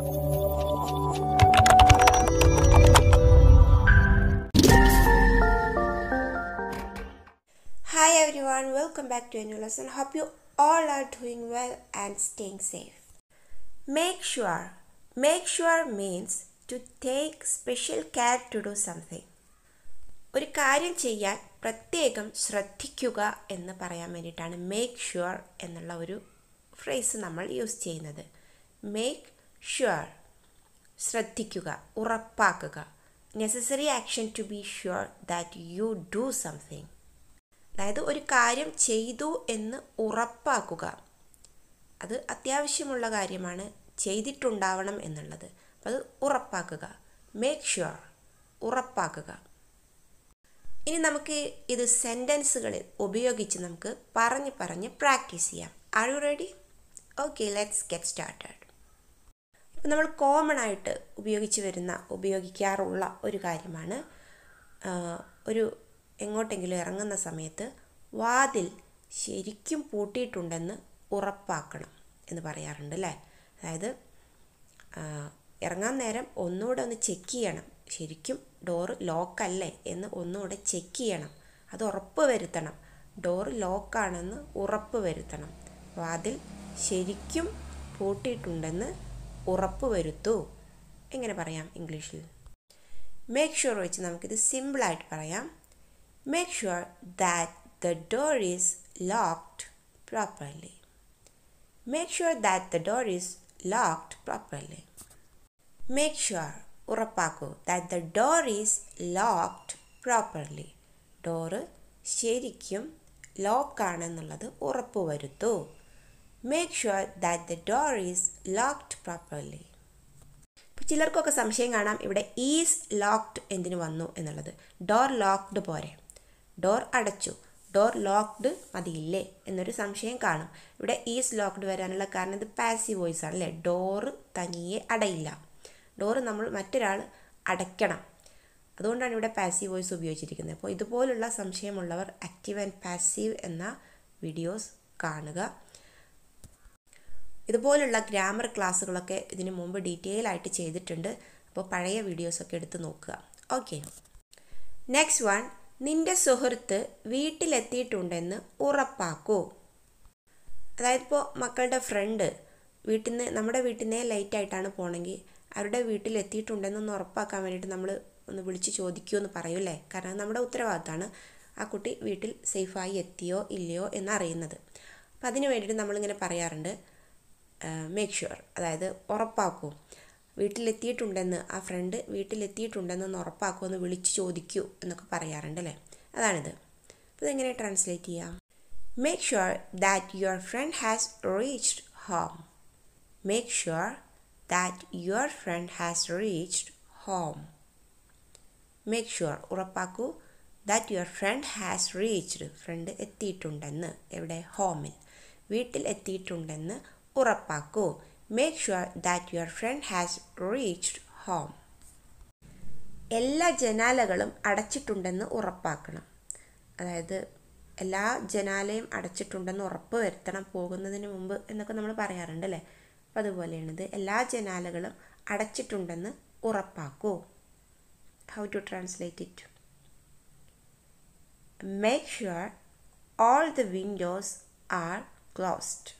Hi everyone, welcome back to a new lesson. Hope you all are doing well and staying safe. Make sure. Make sure means to take special care to do something. ഒരു കാര്യം ചെയ്യാൻ പ്രത്യേകം ശ്രദ്ധിക്കുക എന്ന് പറയാൻ വേണ്ടിയിട്ടാണ് make sure എന്നുള്ള ഒരു ഫ്രേസ് നമ്മൾ യൂസ് ചെയ്യുന്നത് മേക്ക് ഷുവർ ശ്രദ്ധിക്കുക ഉറപ്പാക്കുക. Necessary action to be sure that you do something അതായത് ഒരു കാര്യം ചെയ്തു എന്ന് ഉറപ്പാക്കുക. അത് അത്യാവശ്യമുള്ള കാര്യമാണ് ചെയ്തിട്ടുണ്ടാവണം എന്നുള്ളത്. അത് ഉറപ്പാക്കുക. മേക്ക് ഷുവർ ഉറപ്പാക്കുക. ഇനി നമുക്ക് ഇത് സെന്റൻസുകളിൽ ഉപയോഗിച്ച് നമുക്ക് പറഞ്ഞ് പറഞ്ഞ് പ്രാക്ടീസ് ചെയ്യാം. Are you ready okay let's get started നമ്മൾ കോമൺ ആയിട്ട് ഉപയോഗിച്ച് വരുന്ന ഉപയോഗിക്കാറുള്ള ഒരു കാര്യമാണ് ഒരു എങ്ങോട്ടെങ്കിലും ഇറങ്ങുന്ന സമയത്ത് വാതിൽ ശരിക്കും പൂട്ടിയിട്ടുണ്ടെന്ന് ഉറപ്പാക്കണം എന്ന് പറയാറുണ്ട് അല്ലേ? അതായത് ഇറങ്ങാൻ നേരം ഒന്നുകൂടെ ഒന്ന് ചെക്ക് ചെയ്യണം. ശരിക്കും ഡോറ് ലോക്കല്ലേ എന്ന് ഒന്നുകൂടെ ചെക്ക് ചെയ്യണം. അത് ഉറപ്പ് വരുത്തണം. ഡോറ് ലോക്കാണെന്ന് ഉറപ്പ് വരുത്തണം. വാതിൽ ശരിക്കും പൂട്ടിയിട്ടുണ്ടെന്ന് ഉറപ്പ് വരുത്തൂ എങ്ങനെ പറയാം ഇംഗ്ലീഷിൽ? മേക്ക് ഷുവർ വെച്ച് നമുക്കിത് സിമ്പിളായിട്ട് പറയാം. Make sure that the door is locked properly make sure that the door is locked properly make sure ഉറപ്പാക്കൂ that the door is locked properly door ശരിക്കും ലോക്കാണെന്നുള്ളത് ഉറപ്പ് വരുത്തൂ make sure that the door is locked properly ഇപ്പോൾ ചിലർക്കൊക്കെ സംശയം കാണാം ഇവിടെ is locked എന്തിനു വന്നു എന്നുള്ളത്. ഡോർ ലോക്ക്ഡ് പോരെ. ഡോർ അടച്ചു. ഡോർ ലോക്ക്ഡ് മതിയില്ലേ എന്നൊരു സംശയം കാണും. ഇവിടെ ഈസ് ലോക്ക്ഡ് വരാനുള്ള കാരണം ഇത് പാസീവ് വോയിസ് ആണ് അല്ലേ ഡോറ് തനിയെ അടയില്ല. ഡോറ് നമ്മൾ മറ്റൊരാൾ അടയ്ക്കണം. അതുകൊണ്ടാണ് ഇവിടെ പാസീവ് വോയിസ് ഉപയോഗിച്ചിരിക്കുന്നത്. അപ്പോൾ ഇതുപോലുള്ള സംശയമുള്ളവർ ആക്റ്റീവ് ആൻഡ് പാസീവ് എന്ന വീഡിയോസ് കാണുക. ഇതുപോലുള്ള ഗ്രാമർ ക്ലാസ്സുകളൊക്കെ ഇതിനു മുമ്പ് ഡീറ്റെയിൽ ആയിട്ട് ചെയ്തിട്ടുണ്ട്. അപ്പോൾ പഴയ വീഡിയോസൊക്കെ എടുത്ത് നോക്കുക. ഓക്കെ നെക്സ്റ്റ് വൺ നിന്റെ സുഹൃത്ത് വീട്ടിലെത്തിയിട്ടുണ്ടെന്ന് ഉറപ്പാക്കൂ. അതായത് ഇപ്പോൾ മക്കളുടെ ഫ്രണ്ട് വീട്ടിൽ നിന്ന് നമ്മുടെ വീട്ടിൽ നിന്നേ ലേറ്റായിട്ടാണ് പോകണമെങ്കിൽ അവരുടെ വീട്ടിലെത്തിയിട്ടുണ്ടെന്നൊന്ന് ഉറപ്പാക്കാൻ വേണ്ടിയിട്ട് നമ്മൾ ഒന്ന് വിളിച്ച് പറയും അല്ലേ? കാരണം നമ്മുടെ ഉത്തരവാദിത്തമാണ് ആ കുട്ടി വീട്ടിൽ സേഫായി എത്തിയോ ഇല്ലയോ എന്നറിയുന്നത്. അപ്പം അതിന് വേണ്ടിയിട്ട് നമ്മളിങ്ങനെ പറയാറുണ്ട്. മേക്ക് ഷുവർ അതായത് ഉറപ്പാക്കൂ. വീട്ടിലെത്തിയിട്ടുണ്ടെന്ന് ആ ഫ്രണ്ട് വീട്ടിലെത്തിയിട്ടുണ്ടെന്നൊന്ന് ഉറപ്പാക്കൂ എന്ന് വിളിച്ച് ചോദിക്കൂ എന്നൊക്കെ പറയാറുണ്ട് അല്ലേ? അതാണിത്. അപ്പോൾ ഇതെങ്ങനെ ട്രാൻസ്ലേറ്റ് ചെയ്യാം? Make sure that your friend has reached home make sure that your friend has reached home make sure ഉറപ്പാക്കൂ that your friend has reached friend എത്തിയിട്ടുണ്ടെന്ന്. എവിടെ? ഹോമിൽ വീട്ടിൽ എത്തിയിട്ടുണ്ടെന്ന് ഉറപ്പാക്കൂ. Make sure that your friend has reached home എല്ലാ ജനാലകളും അടച്ചിട്ടുണ്ടെന്ന് ഉറപ്പാക്കണം. അതായത് എല്ലാ ജനാലയും അടച്ചിട്ടുണ്ടെന്ന് ഉറപ്പ് വരുത്തണം പോകുന്നതിന് മുമ്പ് എന്നൊക്കെ നമ്മൾ പറയാറുണ്ട് അല്ലേ? അപ്പം അതുപോലെയാണിത്. എല്ലാ ജനാലകളും അടച്ചിട്ടുണ്ടെന്ന് ഉറപ്പാക്കൂ. How to translate it make sure all the windows are closed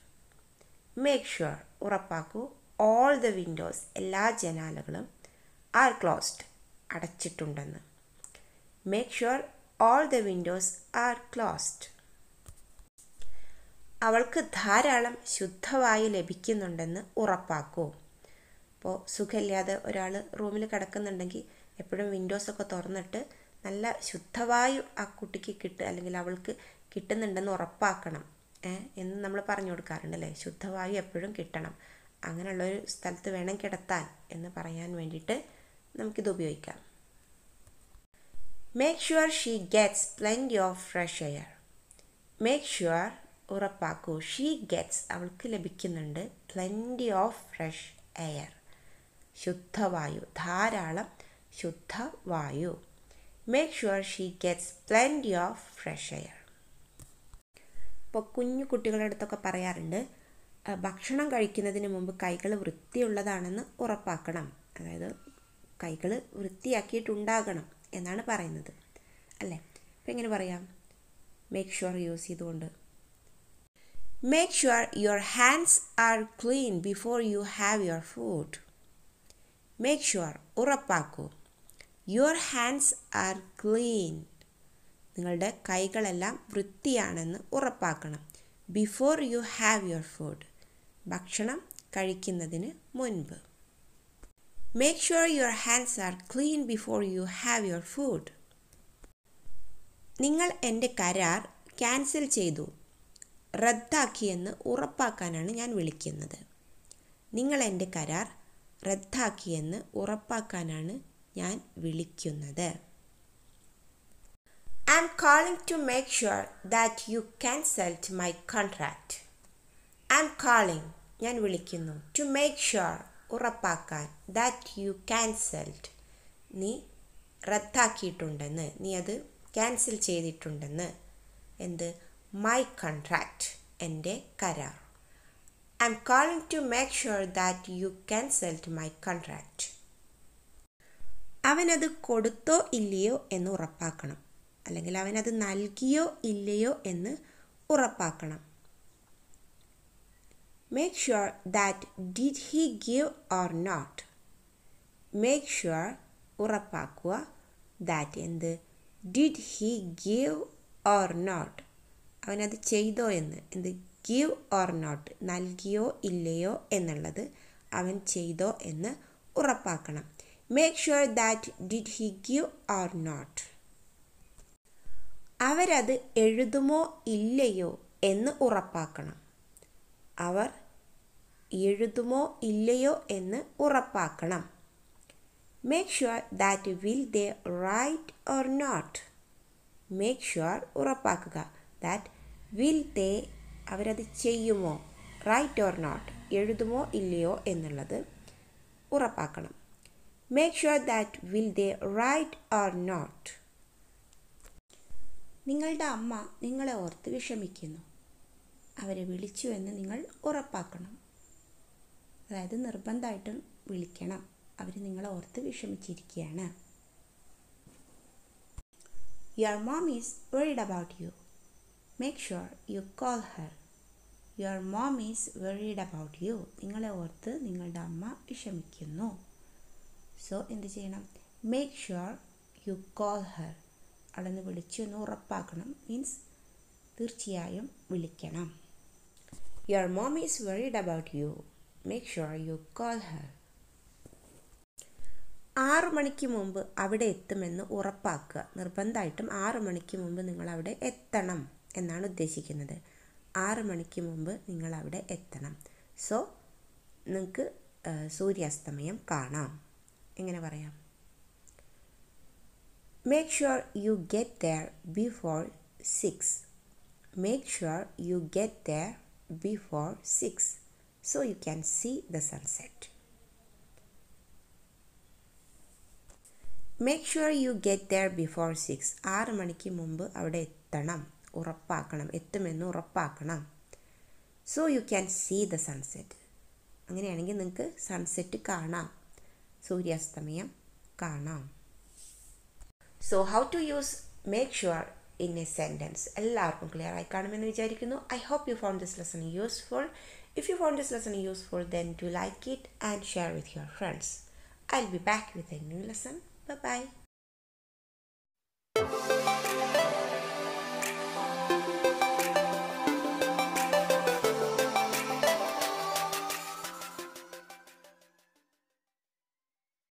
make sure ഉറപ്പാക്കൂ. All the windows എല്ലാ ജനാലകളും are closed അടച്ചിട്ടുണ്ടെന്ന്. Make sure all the windows are closed അവൾക്ക് ധാരാളം ശുദ്ധവായു ലഭിക്കുന്നുണ്ടെന്ന് ഉറപ്പാക്കൂ. അപ്പോൾ സുഖമില്ലാതെ ഒരാൾ റൂമിൽ കിടക്കുന്നുണ്ടെങ്കിൽ എപ്പോഴും വിൻഡോസൊക്കെ തുറന്നിട്ട് നല്ല ശുദ്ധവായു ആ കുട്ടിക്ക് കിട്ടുക അല്ലെങ്കിൽ അവൾക്ക് കിട്ടുന്നുണ്ടെന്ന് ഉറപ്പാക്കണം. എന്ന് നമ്മൾ പറഞ്ഞു കൊടുക്കാറുണ്ട് അല്ലേ ശുദ്ധവായു എപ്പോഴും കിട്ടണം. അങ്ങനെയുള്ളൊരു സ്ഥലത്ത് വേണം കിടത്താൻ എന്ന് പറയാൻ വേണ്ടിയിട്ട് നമുക്കിത് ഉപയോഗിക്കാം. Make sure she gets plenty of fresh air make sure ഉറപ്പാക്കൂ she gets അവൾക്ക് ലഭിക്കുന്നുണ്ട് പ്ലെന്റി ഓഫ് ഫ്രഷ് എയർ ശുദ്ധവായു ധാരാളം ശുദ്ധവായു. Make sure she gets plenty of fresh air ഇപ്പോൾ കുഞ്ഞു കുട്ടികളുടെ അടുത്തൊക്കെ പറയാറുണ്ട് ഭക്ഷണം കഴിക്കുന്നതിന് മുമ്പ് കൈകൾ വൃത്തിയുള്ളതാണെന്ന് ഉറപ്പാക്കണം. അതായത് കൈകൾ വൃത്തിയാക്കിയിട്ടുണ്ടാകണം എന്നാണ് പറയുന്നത്. അല്ലേ? അപ്പം എങ്ങനെ പറയാം? മേക്ക് ഷുവർ യൂസ് ചെയ്തുകൊണ്ട്. Make sure your hands are clean before you have your food make sure ഉറപ്പാക്കൂ. Your hands are clean നിങ്ങളുടെ കൈകളെല്ലാം വൃത്തിയാണെന്ന് ഉറപ്പാക്കണം. Before you have your food ഭക്ഷണം കഴിക്കുന്നതിന് മുൻപ്. Make sure your hands are clean before you have your food നിങ്ങൾ എന്റെ കരാർ ക്യാൻസൽ ചെയ്തു. റദ്ദാക്കിയെന്ന് ഉറപ്പാക്കാനാണ് ഞാൻ വിളിക്കുന്നത്. നിങ്ങൾ എന്റെ കരാർ റദ്ദാക്കിയെന്ന് ഉറപ്പാക്കാനാണ് ഞാൻ വിളിക്കുന്നത്. I calling to make sure that you cancelled my contract. I'm calling ഞാൻ വിളിക്കുന്നു to make sure, ഉറപ്പാക്കാൻ that you cancelled, നീ റദ്ദാക്കിയിട്ടുണ്ടെന്ന് നീ അത് ക്യാൻസൽ ചെയ്തിട്ടുണ്ടെന്ന്. എന്ത്? മൈ കോൺട്രാക്റ്റ് എന്റെ കരാർ. I'm calling to make sure that you cancelled my contract അവനത് കൊടുത്തോ ഇല്ലയോ എന്ന് ഉറപ്പാക്കണം. അല്ലെങ്കിൽ അവൻ അത് നൽകിയോ ഇല്ലയോ എന്ന് ഉറപ്പാക്കണം. Make sure that did he give or not make sure ഉറപ്പാക്കുക ദാറ്റ് എന്ത്? Did he give or not അവനത് ചെയ്തോ എന്ന്? എന്ത്? ഗീവ് ഓർ നോട്ട് നൽകിയോ ഇല്ലയോ എന്നുള്ളത് അവൻ ചെയ്തോ എന്ന് ഉറപ്പാക്കണം. Make sure that did he give or not അവരത് എഴുതുമോ ഇല്ലയോ എന്ന് ഉറപ്പാക്കണം. അവർ എഴുതുമോ ഇല്ലയോ എന്ന് ഉറപ്പാക്കണം. Make sure that will they write or not make sure ഉറപ്പാക്കുക ദാറ്റ് വിൽ ദേ അവരത് ചെയ്യുമോ? റൈറ്റ് ഓർ നോട്ട് എഴുതുമോ ഇല്ലയോ എന്നുള്ളത് ഉറപ്പാക്കണം. Make sure that will they write or not നിങ്ങളുടെ അമ്മ നിങ്ങളെ ഓർത്ത് വിഷമിക്കുന്നു. അവരെ വിളിച്ചു എന്ന് നിങ്ങൾ ഉറപ്പാക്കണം. അതായത് നിർബന്ധമായിട്ടും വിളിക്കണം. അവർ നിങ്ങളെ ഓർത്ത് വിഷമിച്ചിരിക്കുകയാണ്. Your mom is worried about you make sure you call her your mom is worried about you നിങ്ങളെ ഓർത്ത് നിങ്ങളുടെ അമ്മ വിഷമിക്കുന്നു. സോ എന്ത് ചെയ്യണം? Make sure you call her അവിടെ നിന്ന് വിളിച്ചു എന്ന് ഉറപ്പാക്കണം. മീൻസ് തീർച്ചയായും വിളിക്കണം. Your mom is worried about you make sure you call her ആറ് മണിക്ക് മുമ്പ് അവിടെ എത്തുമെന്ന് ഉറപ്പാക്കുക. നിർബന്ധമായിട്ടും ആറ് മണിക്ക് മുമ്പ് നിങ്ങൾ അവിടെ എത്തണം എന്നാണ് ഉദ്ദേശിക്കുന്നത്. ആറ് മണിക്ക് മുമ്പ് നിങ്ങൾ അവിടെ എത്തണം. സോ നിങ്ങൾക്ക് സൂര്യാസ്തമയം കാണാം. എങ്ങനെ പറയാം? Make sure you get there before six make sure you get there before six so you can see the sunset make sure you get there before six ആറ് മണിക്ക് മുമ്പ് അവിടെ എത്തണം. ഉറപ്പാക്കണം. എത്തുമെന്ന് ഉറപ്പാക്കണം. So you can see the sunset അങ്ങനെയാണെങ്കിൽ നിങ്ങൾക്ക് സൺസെറ്റ് കാണാം. സൂര്യാസ്തമയം കാണാം. So how to use make sure in a sentence എല്ലാവർക്കും ക്ലിയർ ആയി കാണുമെന്ന് വിചാരിക്കുന്നു. I hope you found this lesson useful if you found this lesson useful then do like it and share with your friends I will be back with a new lesson bye bye